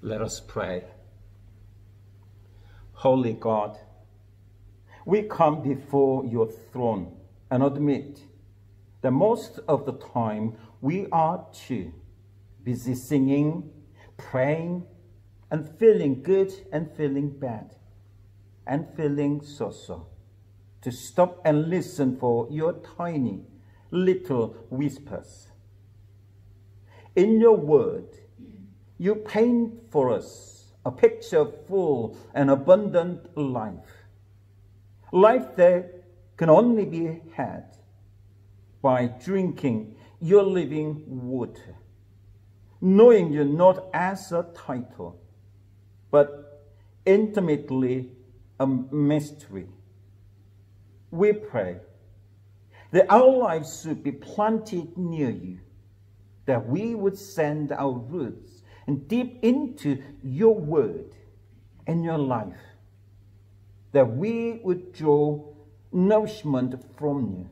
Let us pray. Holy God, we come before your throne and admit that most of the time we are too busy singing, praying, and feeling good and feeling bad and feeling so-so to stop and listen for your tiny little whispers. In your word, you paint for us a picture full and abundant life. Life that can only be had by drinking your living water, knowing you not as a title, but intimately a mystery. We pray that our lives should be planted near you, that we would send our roots and deep into your word and your life, that we would draw nourishment from you,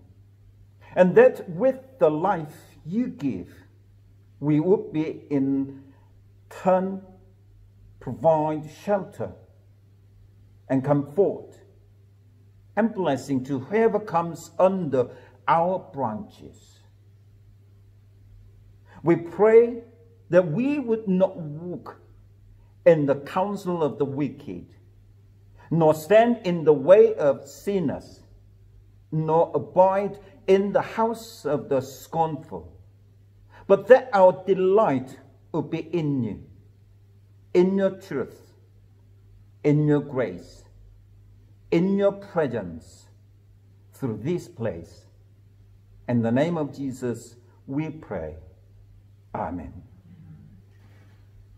and that with the life you give, we would be in turn provide shelter and comfort and blessing to whoever comes under our branches. We pray that we would not walk in the counsel of the wicked, nor stand in the way of sinners, nor abide in the house of the scornful, but that our delight would be in you, in your truth, in your grace, in your presence, through this place. In the name of Jesus, we pray. Amen.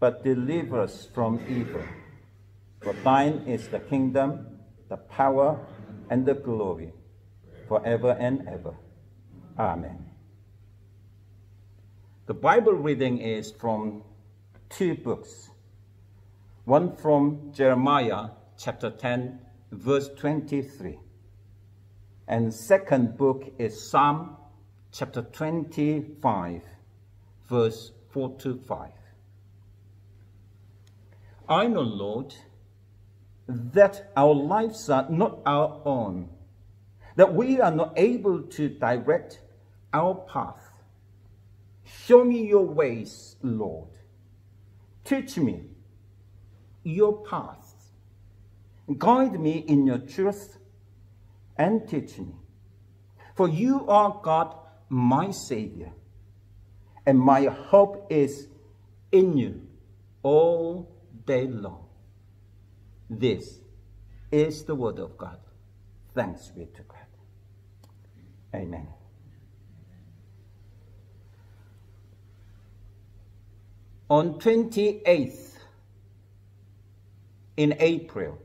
but deliver us from evil. For thine is the kingdom, the power, and the glory, forever and ever. Amen. The Bible reading is from two books. One from Jeremiah chapter 10, verse 23. And second book is Psalm chapter 25, verse 4 to 5. I know, Lord, that our lives are not our own, that we are not able to direct our path. Show me your ways, Lord. Teach me your path. Guide me in your truth and teach me. For you are God, my Savior, and my hope is in you all day long. This is the word of God. Thanks be to God. Amen. On 28th in April,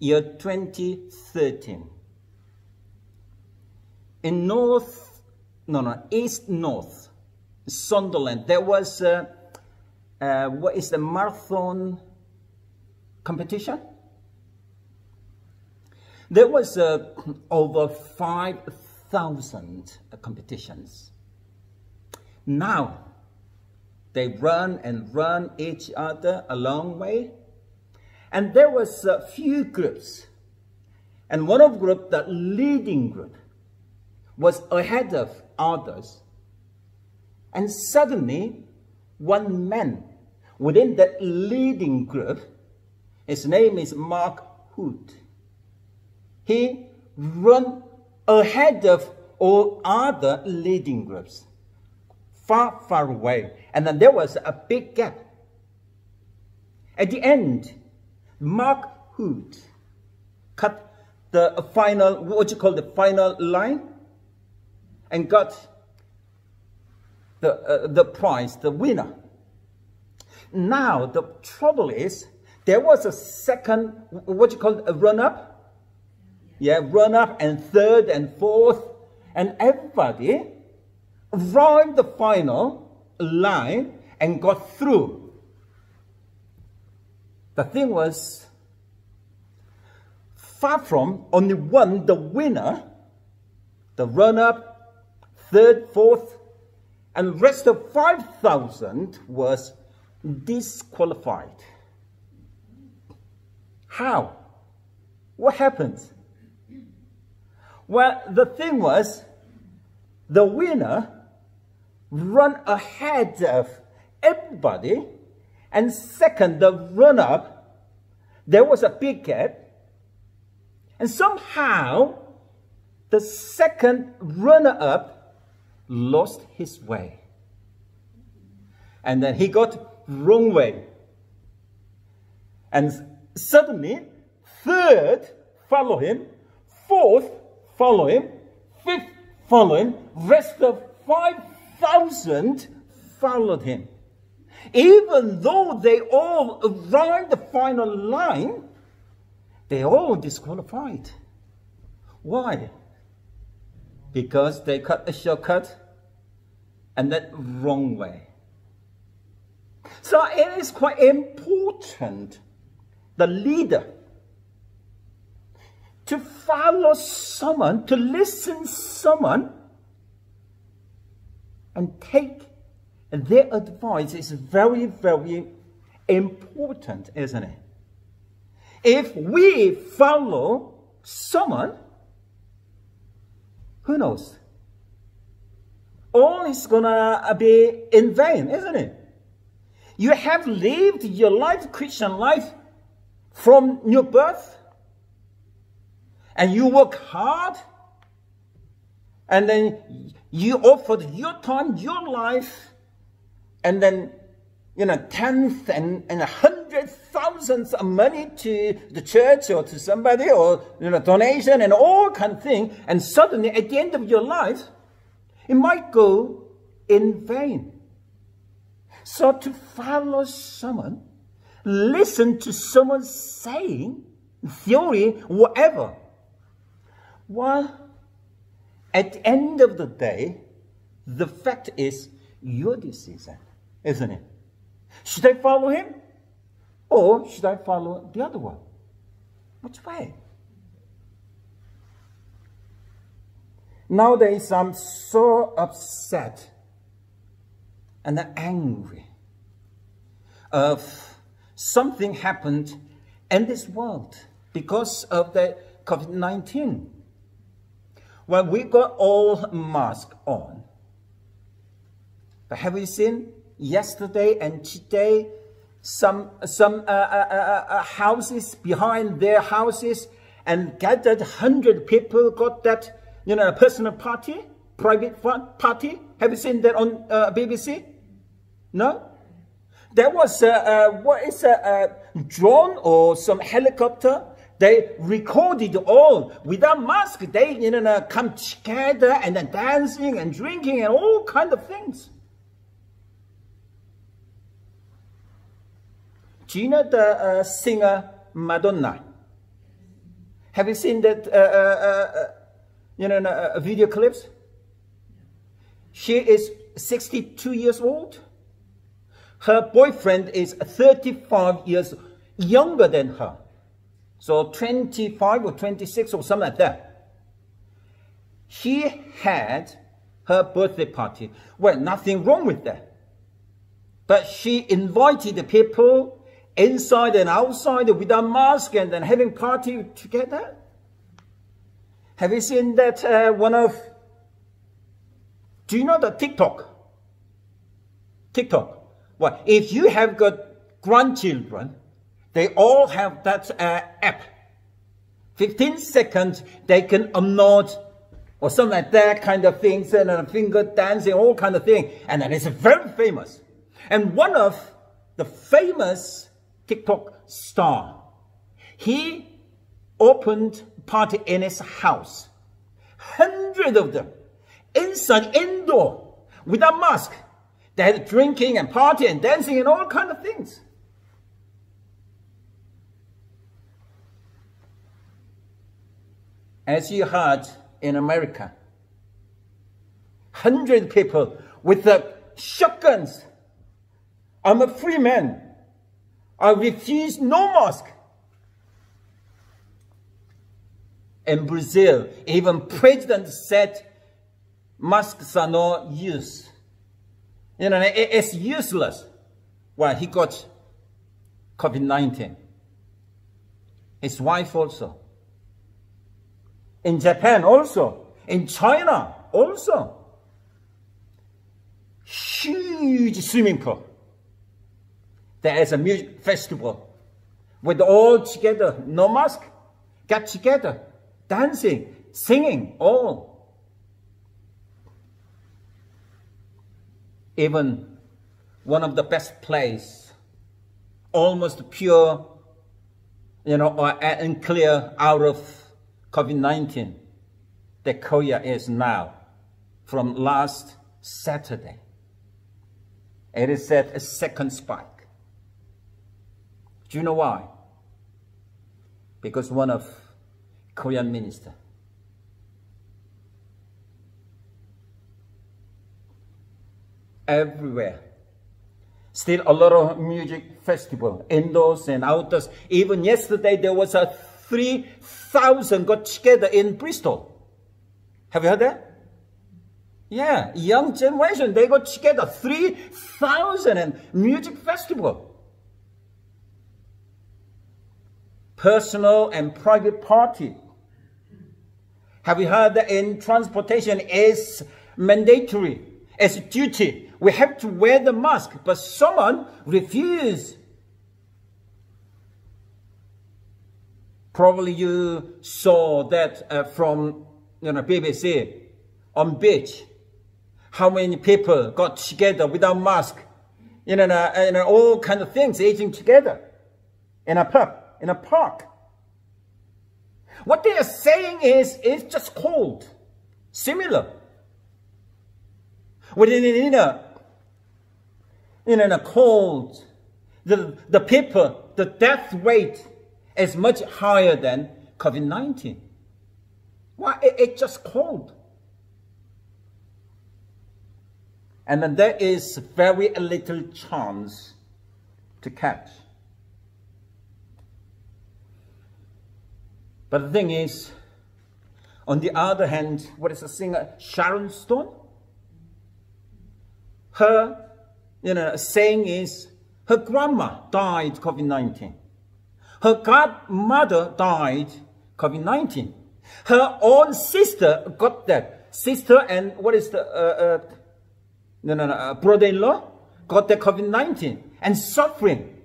year 2013, in north, no, no, east north, Sunderland, there was a, uh, what is the marathon competition? There was uh, over 5,000 competitions. Now, they run and run each other a long way. And there was a few groups. And one of group, the leading group, was ahead of others. And suddenly, one man within that leading group, his name is Mark Hood. He run ahead of all other leading groups, far, far away. And then there was a big gap. At the end, Mark Hood cut the final, what you call the final line, and got the, uh, the prize, the winner. Now, the trouble is there was a second, what you call a run-up? Yeah, run-up and third and fourth. And everybody ran the final line and got through. The thing was, far from only one, the winner, the runner-up, third, fourth, and rest of 5,000 was disqualified. How? What happened? Well, the thing was, the winner run ahead of everybody, and second, the runner-up, there was a big gap, and somehow the second runner-up lost his way. And then he got wrong way. And suddenly, third follow him, fourth follow him, fifth follow him, rest of 5,000 followed him. Even though they all arrived the final line, they all disqualified. Why? Because they cut a shortcut and that wrong way. So it is quite important, the leader, to follow someone, to listen someone, and take their advice is very, very important, isn't it? If we follow someone, who knows? All is gonna be in vain, isn't it? You have lived your life, Christian life, from your birth, and you work hard, and then you offered your time, your life, and then, you know, tenth and, and hundred thousands of money to the church or to somebody or, you know, donation and all kind of thing. And suddenly at the end of your life, it might go in vain. So to follow someone, listen to someone saying, theory, whatever. Well, at the end of the day, the fact is your decision, isn't it? Should I follow him? Or should I follow the other one? Which way? Nowadays, I'm so upset and they're angry of something happened in this world because of the COVID-19. When we got all masks on, but have you seen yesterday and today some some uh, uh, uh, uh houses behind their houses and gathered hundred people got that you know personal party, private party? Have you seen that on uh, BBC? No? There was a, a what is a, a drone or some helicopter. They recorded all without mask. They you know come together and then dancing and drinking and all kind of things. Do you know the uh, singer Madonna? Have you seen that uh, uh, uh you know uh, video clips? She is 62 years old. Her boyfriend is 35 years younger than her. So 25 or 26 or something like that. She had her birthday party. Well, nothing wrong with that. But she invited the people inside and outside without mask and then having party together. Have you seen that uh, one of, do you know the TikTok? TikTok. Well, if you have got grandchildren, they all have that uh, app. 15 seconds, they can upload or something like that kind of things, and uh, finger dancing, all kind of thing. And it's very famous. And one of the famous TikTok star, he opened party in his house. Hundred of them, inside, indoor, without mask. They had drinking and party and dancing and all kind of things. As you heard in America, hundred people with the shotguns. I'm a free man. I refuse no mosque. In Brazil, even president said masks are no use. You know, it's useless. Well, he got COVID-19. His wife also. In Japan also. In China also. Huge swimming pool. There is a music festival with all together, no mask, get together, dancing, singing, all. Even one of the best place, almost pure, you know, or, uh, and clear out of COVID-19 that Korea is now from last Saturday. It is at a second spike. Do you know why? Because one of Korean minister everywhere. Still a lot of music festival, indoors and outdoors. Even yesterday there was a 3,000 got together in Bristol. Have you heard that? Yeah, young generation, they got together, 3,000 and music festival. Personal and private party. Have you heard that in transportation is mandatory, as duty. We have to wear the mask, but someone refused Probably you saw that uh, from you know BBC on beach. How many people got together without mask, you know, uh, you know, all kind of things eating together in a pub, in a park. What they are saying is, it's just cold, similar. Within in a, in a cold, the, the people, the death rate is much higher than COVID-19. Why? It, just cold. And then there is very little chance to catch. But the thing is, on the other hand, what is the singer Sharon Stone? Her, you know, saying is her grandma died COVID-19. Her godmother died COVID-19. Her own sister got that. Sister and what is the, uh, uh, no, no, no, uh, brother-in-law got the COVID-19 and suffering.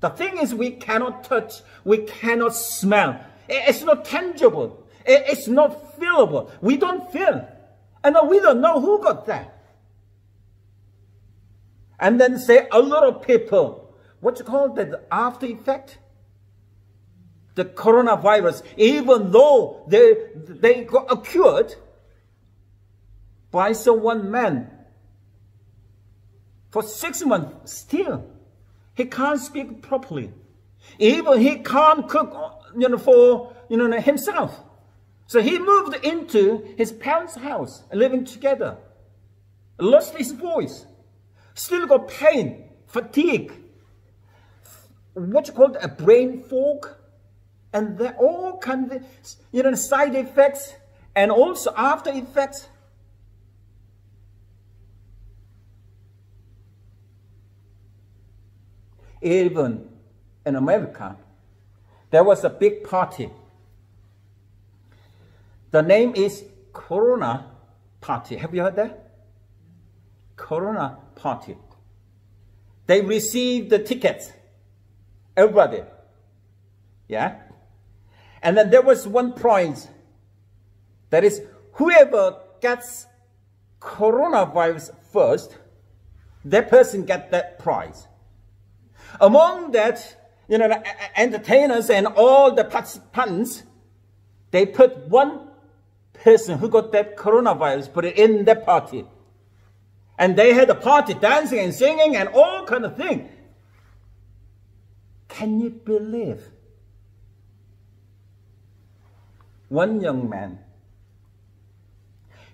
The thing is we cannot touch, we cannot smell. It's not tangible. It's not feelable. We don't feel. And we don't know who got that. And then say a lot of people what you call that after effect? The coronavirus, even though they, they got cured by some one man for six months still, he can't speak properly. Even he can't cook, you know, for, you know, himself. So he moved into his parents' house, living together. Lost his voice. Still got pain, fatigue, what you call a brain fog, and there all kind of you know side effects and also after effects. Even in America, there was a big party. The name is Corona Party. Have you heard that? Corona Party. They received the tickets Everybody. Yeah? And then there was one prize. That is, whoever gets coronavirus first, that person get that prize. Among that, you know, uh, uh, entertainers and all the participants, they put one person who got that coronavirus, put it in the party. And they had a party dancing and singing and all kind of thing. Can you believe? one young man,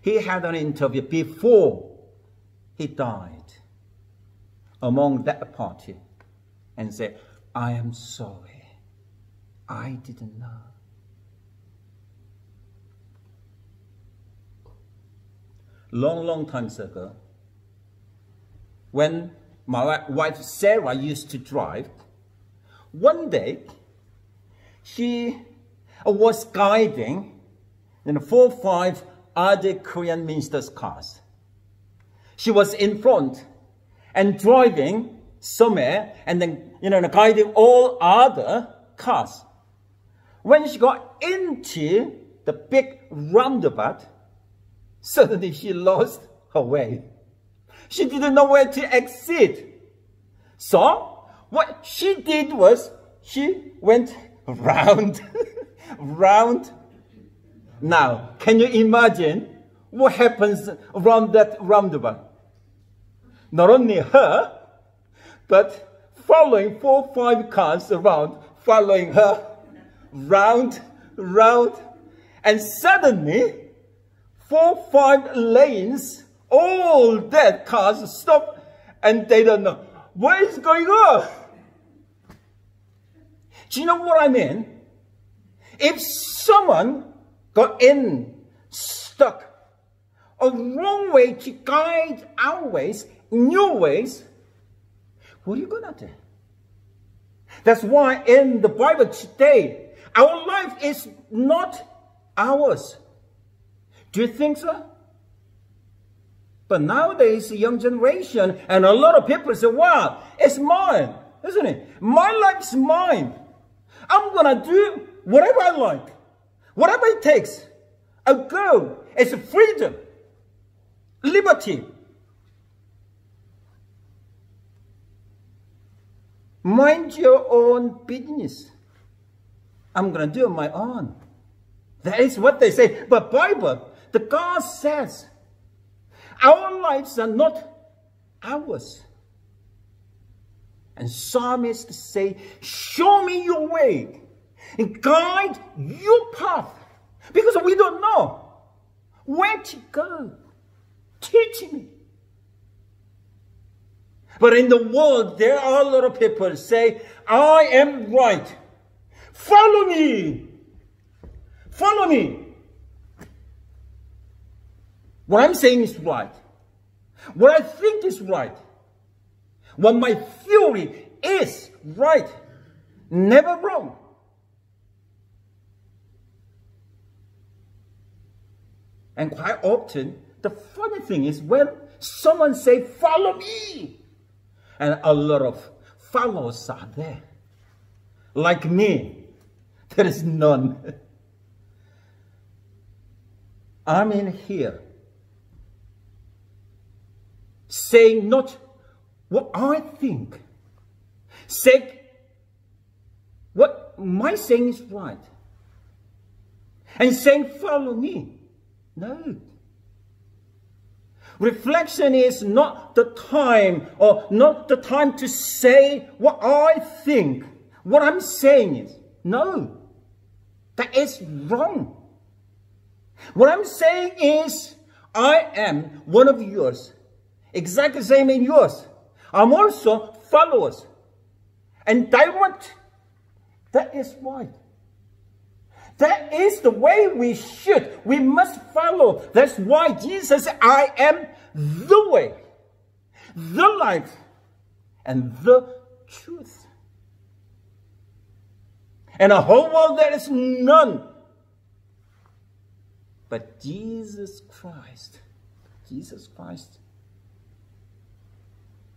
he had an interview before he died among that party and said, I am sorry. I didn't know. Long, long times ago, when my wife Sarah used to drive, one day she uh, was guiding you know, four or five other Korean ministers' cars. She was in front and driving somewhere and then, you know, guiding all other cars. When she got into the big roundabout, suddenly she lost her way. She didn't know where to exit. So, what she did was, she went round, round. Now, can you imagine what happens around that roundabout? Not only her, but following four, five cars around, following her round, round, and suddenly four, five lanes, all that cars stop and they don't know what is going on. Do you know what I mean? If someone got in, stuck, a wrong way to guide our ways, new ways, what are you gonna do? That's why in the Bible today, our life is not ours. Do you think so? But nowadays, young generation and a lot of people say, wow, it's mine, isn't it? My life's mine. I'm going to do whatever I like, whatever it takes. A go. It's freedom, liberty. Mind your own business. I'm going to do my own. That is what they say. But Bible, the God says, our lives are not ours. And psalmists say, show me your way and guide your path. Because we don't know where to go. Teach me. But in the world, there are a lot of people say, I am right. Follow me. Follow me. What I'm saying is right. What I think is right. What my theory is right. Never wrong. And quite often, the funny thing is when someone say, follow me. And a lot of followers are there. Like me, there is none. I'm in here saying not what I think, saying what my saying is right, and saying follow me. No. Reflection is not the time or not the time to say what I think. What I'm saying is, no, that is wrong. What I'm saying is, I am one of yours exactly same in yours. I'm also followers. And direct. That is right. That is the way we should. We must follow. That's why Jesus said, I am the way, the life, and the truth. And the whole world there is none but Jesus Christ. Jesus Christ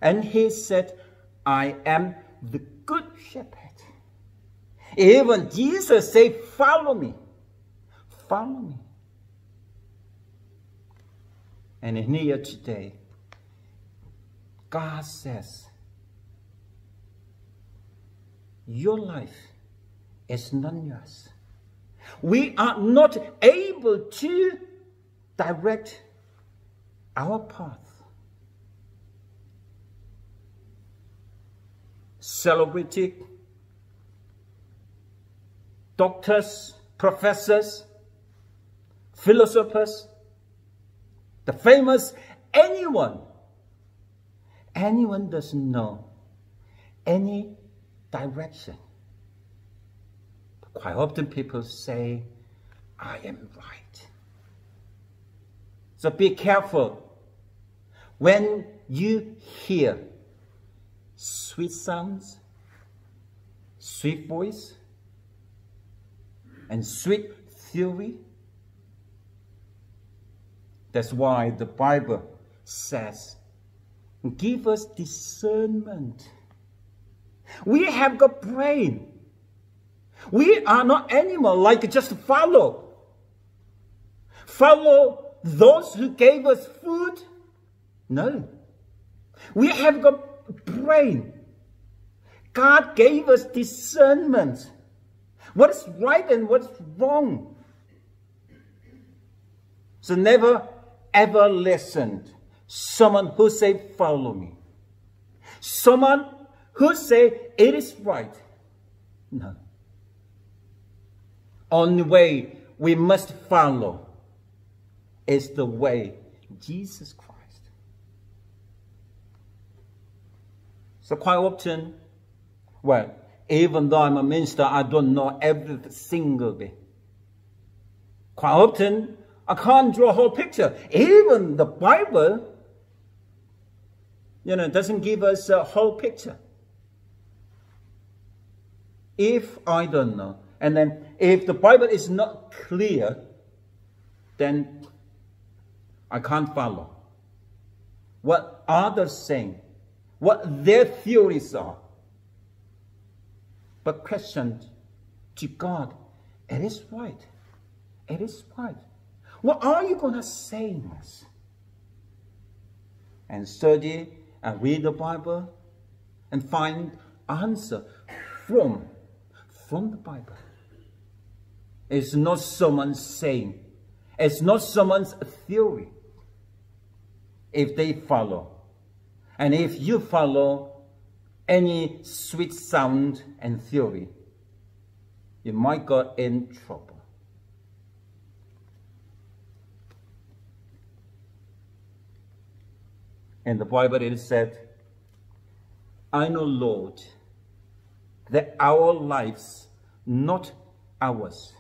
and he said, I am the good shepherd. Even Jesus said, follow me. Follow me. And in here today, God says, your life is not yours. We are not able to direct our path. Celebrity, doctors, professors, philosophers, the famous, anyone, anyone doesn't know any direction. Quite often people say, I am right. So be careful when you hear sweet sounds, sweet voice, and sweet theory. That's why the Bible says, give us discernment. We have got brain. We are not animal like just follow. Follow those who gave us food? No. We have got brain. God gave us discernment. What is right and what's wrong. So never ever listened someone who say follow me. Someone who say it is right. No. Only way we must follow is the way Jesus Christ. So quite often, well, even though I'm a minister, I don't know every single bit. Quite often, I can't draw a whole picture. Even the Bible, you know, doesn't give us a whole picture. If I don't know, and then if the Bible is not clear, then I can't follow. What others saying, what their theories are. But question to God, it is right. It is right. What are you going to say in this? And study and read the Bible and find answer from, from the Bible. It's not someone's saying. It's not someone's theory. If they follow. And if you follow any sweet sound and theory, you might get in trouble. And the Bible it said, I know, Lord, that our lives, not ours,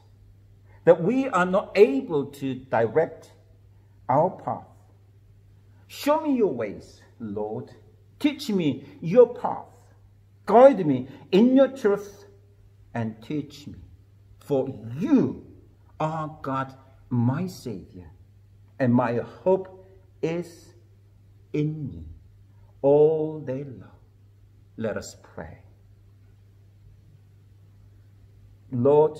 that we are not able to direct our path. Show me your ways, Lord. Teach me your path. Guide me in your truth and teach me. For you are God, my Savior, and my hope is in you all day long. Let us pray. Lord,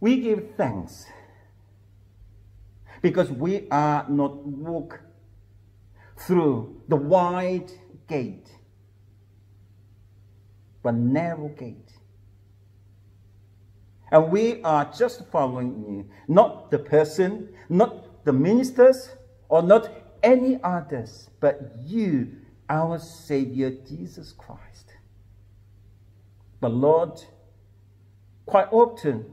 we give thanks because we are not walk through the wide gate, but narrow gate. And we are just following you, not the person, not the ministers, or not any others, but you, our Savior Jesus Christ. But Lord, quite often,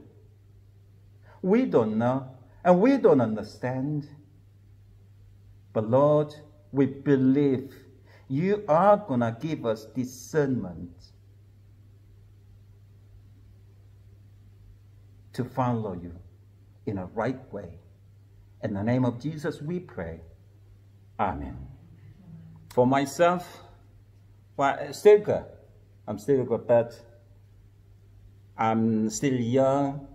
we don't know and we don't understand. But Lord, we believe you are going to give us discernment to follow you in a right way. In the name of Jesus, we pray. Amen. For myself, well, still good. I'm still good, but I'm still young,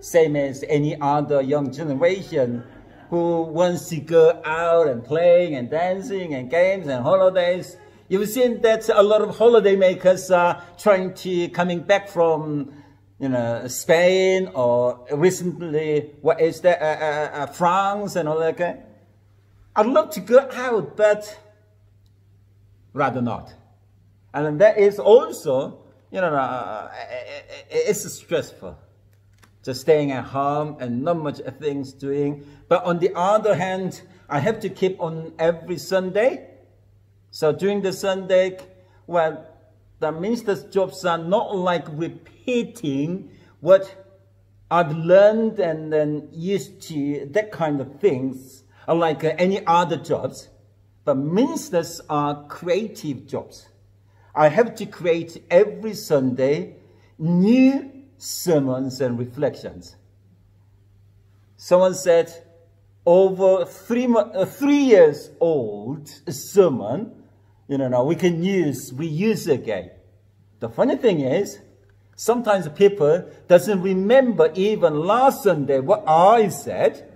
same as any other young generation who wants to go out and playing and dancing and games and holidays. You've seen that a lot of holiday makers are trying to coming back from you know, Spain or recently, what is that, uh, uh, uh, France and all that. Okay? I'd love to go out, but rather not. And that is also, you know, uh, uh, it's stressful. Just staying at home and not much things doing. But on the other hand, I have to keep on every Sunday. So during the Sunday, well, the minister's jobs are not like repeating what I've learned and then used to that kind of things, like uh, any other jobs. But ministers are creative jobs. I have to create every Sunday new sermons and reflections. Someone said, over three, uh, three years old sermon, you know, now we can use, reuse again. The funny thing is, sometimes people doesn't remember even last Sunday what I said,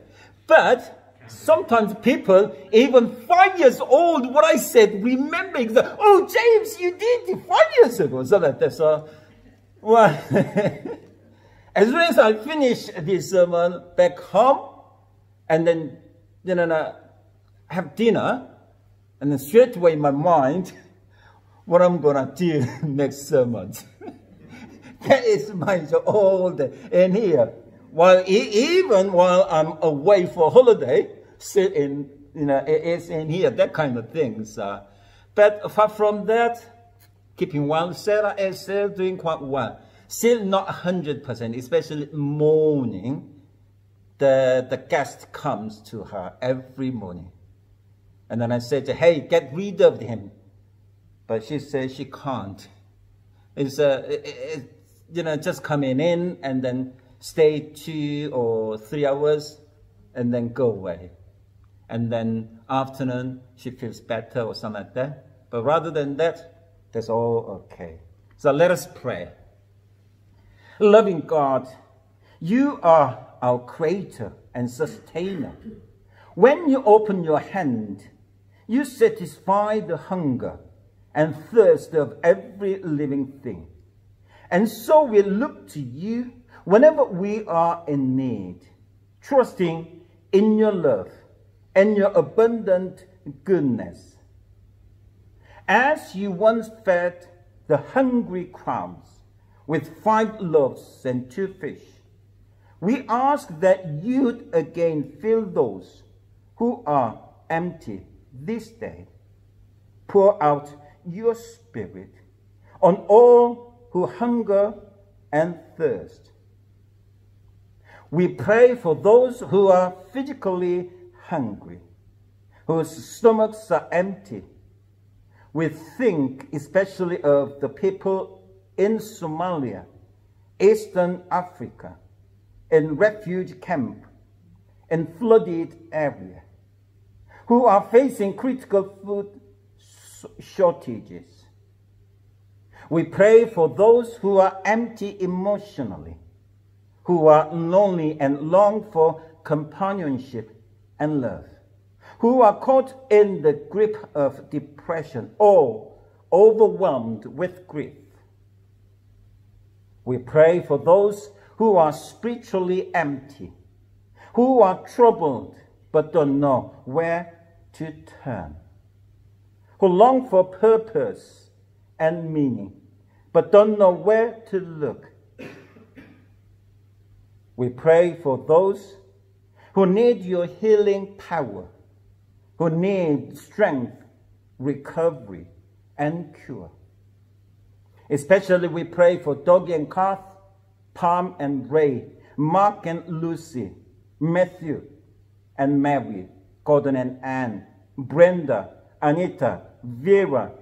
but sometimes people, even five years old, what I said, remembering that, oh, James, you did five years ago. So that, so, well, as soon as I finish this sermon back home, and then, you know, have dinner, and then straight away in my mind, what I'm gonna do next sermon. that is my all day in here. While even while I'm away for holiday, sit in, you know, it's in here, that kind of things. Uh, but apart from that, keeping well, Sarah is still doing quite well. Still not 100%, especially morning. The, the guest comes to her every morning. And then I said, hey, get rid of him. But she said she can't. It's, uh, it, it, you know, just coming in and then stay two or three hours and then go away. And then afternoon, she feels better or something like that. But rather than that, that's all okay. So let us pray. Loving God, you are our creator and sustainer. When you open your hand, you satisfy the hunger and thirst of every living thing. And so we look to you whenever we are in need, trusting in your love and your abundant goodness. As you once fed the hungry crowds with five loaves and two fish, we ask that you'd again fill those who are empty this day. Pour out your spirit on all who hunger and thirst. We pray for those who are physically hungry, whose stomachs are empty. We think especially of the people in Somalia, Eastern Africa, in refugee camp, in flooded area, who are facing critical food shortages. We pray for those who are empty emotionally, who are lonely and long for companionship and love, who are caught in the grip of depression or overwhelmed with grief. We pray for those who are spiritually empty, who are troubled but don't know where to turn, who long for purpose and meaning but don't know where to look. We pray for those who need your healing power, who need strength, recovery, and cure. Especially we pray for Doggy and Kath, Palm and Ray, Mark and Lucy, Matthew and Mary, Gordon and Anne, Brenda, Anita, Vera,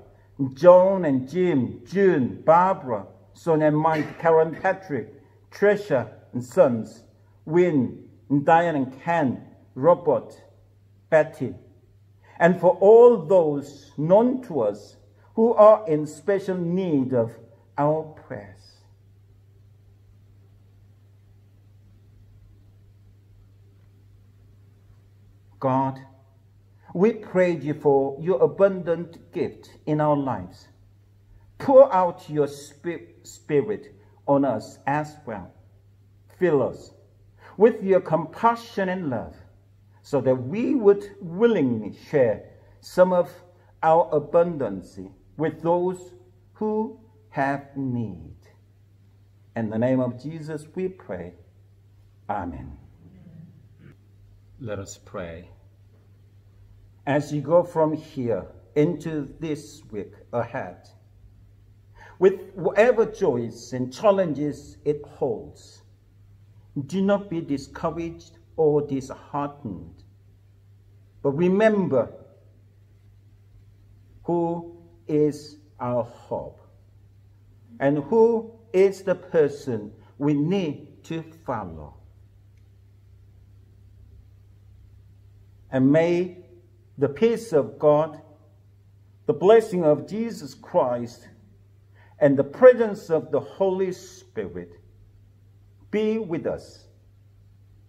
Joan and Jim, June, Barbara, Sonia and Mike, Karen Patrick, Trisha and Sons, Win, Diane and Ken, Robert, Betty, and for all those known to us who are in special need of our prayers. God, we pray you for your abundant gift in our lives. Pour out your spirit on us as well. Fill us with your compassion and love so that we would willingly share some of our abundance with those who have need. In the name of Jesus we pray. Amen. Let us pray. As you go from here into this week ahead, with whatever joys and challenges it holds, Do not be discouraged or disheartened, but remember who is our hope and who is the person we need to follow. And may the peace of God, the blessing of Jesus Christ, and the presence of the Holy Spirit be with us